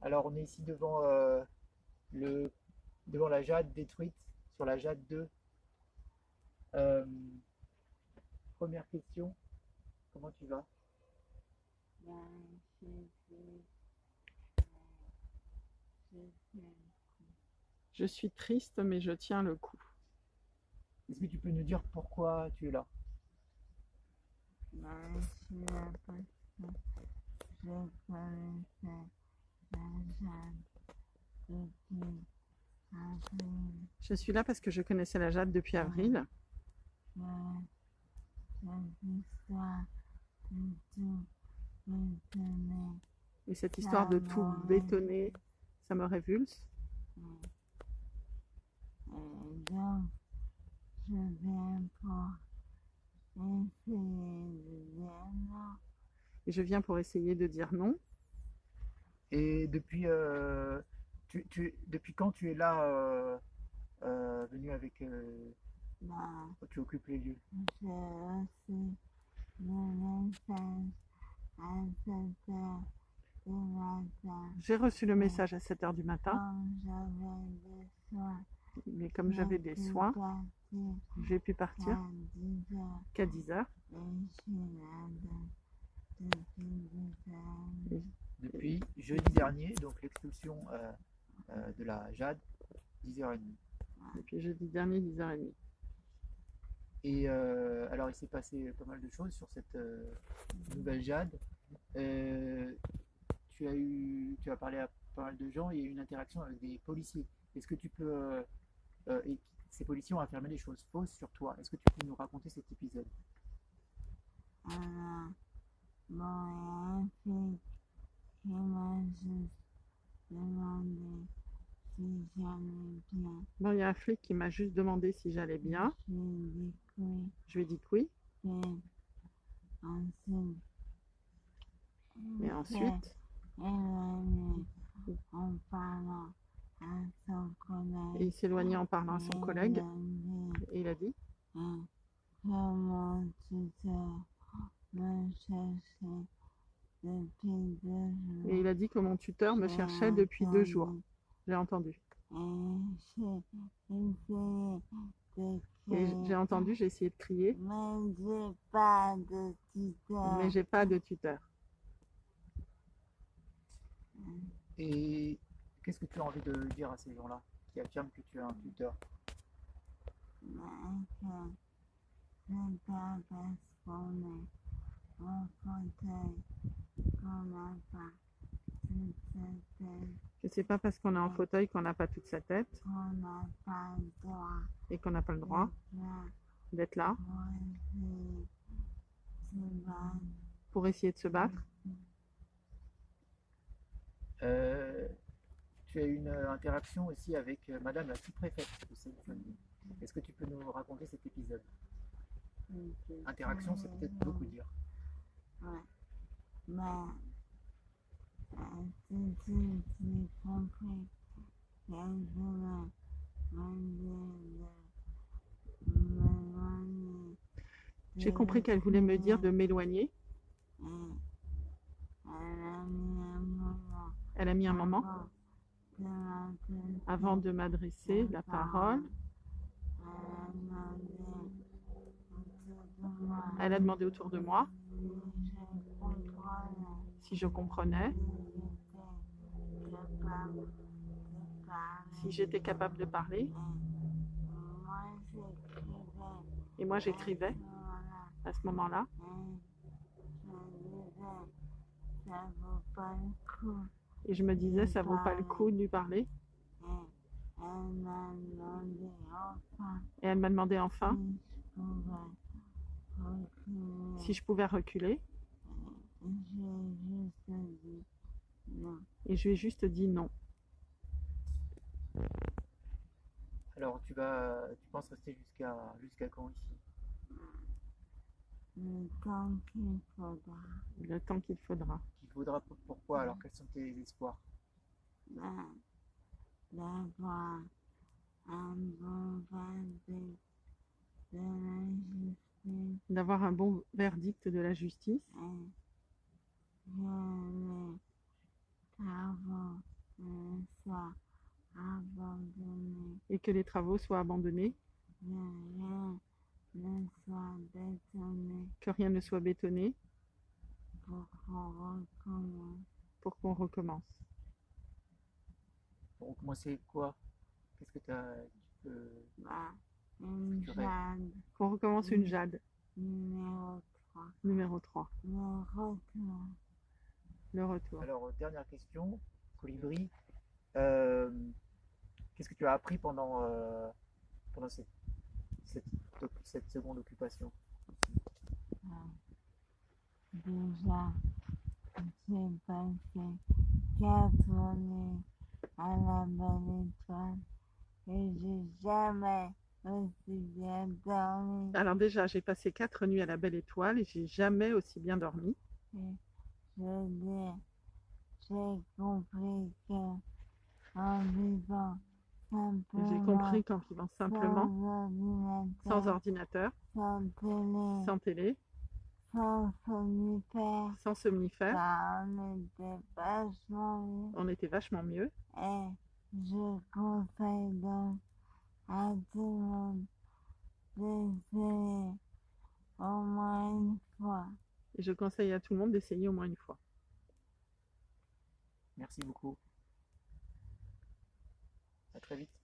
Alors on est ici devant euh, le devant la Jade détruite sur la Jade 2. Euh, première question, comment tu vas? Je suis triste, mais je tiens le coup. Est-ce que tu peux nous dire pourquoi tu es là? Je suis là parce que je connaissais la Jade depuis avril. Et cette histoire de tout bétonner, ça me révulse. je viens pour essayer de. Et je viens pour essayer de dire non. Et depuis, euh, tu, tu- depuis quand tu es là euh, euh, venu avec... Bah, tu occupes les lieux? J'ai aussi le message à 7 heures du matin. J'ai reçu le message à 7 heures du matin, mais comme j'avais des soins, j'ai pu partir partir à 10 heures. qu'à 10 depuis jeudi dernier, donc l'expulsion euh, euh, de la Jade, 10h30. Depuis jeudi dernier, 10h30. Et euh, alors il s'est passé pas mal de choses sur cette nouvelle Jade. Tu as eu, tu as parlé à pas mal de gens, il y a eu une interaction avec des policiers. Est-ce que tu peux, et ces policiers ont affirmé des choses fausses sur toi? Est-ce que tu peux nous raconter cet épisode? M'a juste demandé si j'allais bien. Bon, il y a un flic qui m'a juste demandé si j'allais bien. Je lui ai dit que oui. Et ensuite, Et ensuite, il éloigné en parlant à son collègue. Et il a dit, Comment tu te me chercher depuis deux jours et il a dit que mon tuteur me cherchait depuis deux jours. J'ai entendu. Et j'ai entendu, j'ai essayé de crier, Mais j'ai pas de tuteur. mais j'ai pas de tuteur. Et qu'est-ce que tu as envie de dire à ces gens-là qui affirment que tu as un tuteur? Parce qu'on est Que c'est pas parce qu'on est en fauteuil qu'on n'a pas toute sa tête qu'on n'a pas le droit et qu'on n'a pas le droit d'être là pour essayer de se battre. Euh, tu as eu une euh, interaction aussi avec euh, Madame la sous-préfète de Seine-Saint-Denis. Est-ce que tu peux nous raconter cet épisode? Interaction, c'est peut-être beaucoup dire. J'ai compris qu'elle voulait me dire de m'éloigner. Elle a mis un moment avant de m'adresser la parole. Elle a demandé autour de moi Si je comprenais, si j'étais capable de parler. Et moi, j'écrivais à ce moment-là. Et je me disais, ça vaut pas le coup de lui parler. Et elle m'a demandé enfin si je pouvais reculer. Et je lui ai juste dit non. Alors tu vas, tu penses rester jusqu'à jusqu'à quand ici? Le temps qu'il faudra. Le temps qu'il faudra. Qu'il faudra pour- pourquoi? Alors quels sont tes espoirs? Ben, d'avoir un bon de la justice d'avoir un bon verdict de la justice. Et que les travaux soient abandonnés. Que rien ne soit bétonné. Pour qu'on recommence. Pour qu'on recommence. Recommencer quoi? Qu'est-ce que tu as. Peux... Bah, une qu'on recommence une jade, numéro 3. numéro 3, Le retour. le retour. Alors, euh, dernière question, Colibri. Euh, Qu'est-ce que tu as appris pendant, euh, pendant cette, cette, cette seconde occupation? Ah. Déjà, j'ai passé quatre années à la belle étoile et j'ai jamais. Alors déjà, j'ai passé quatre nuits à la Belle Étoile et j'ai jamais aussi bien dormi. J'ai compris que en vivant simplement, J'ai compris qu'en vivant simplement, sans ordinateur, sans télé, sans télé, sans somnifère, sans somnifère, ça en était vachement mieux. on était vachement mieux. Et je conseille donc au moins une fois. Et je conseille à tout le monde d'essayer au moins une fois. Merci beaucoup. À très vite.